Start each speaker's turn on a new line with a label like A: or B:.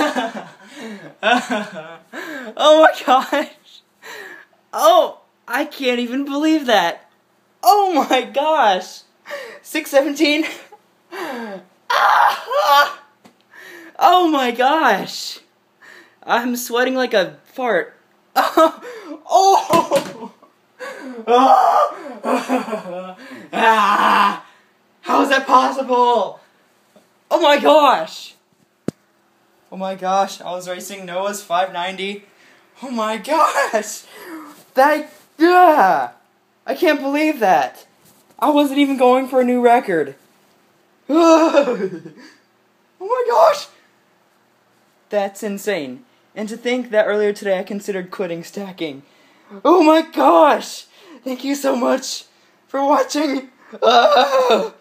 A: oh my gosh. Oh, I can't even believe that. Oh my gosh. 617. Ah! Oh my gosh. I'm sweating like a fart. Oh! ah! How is that possible? Oh my gosh! Oh my gosh, I was racing Noah's 590. Oh my gosh! That, yeah! I can't believe that! I wasn't even going for a new record. oh my gosh! That's insane. And to think that earlier today I considered quitting stacking. Oh my gosh! Thank you so much for watching!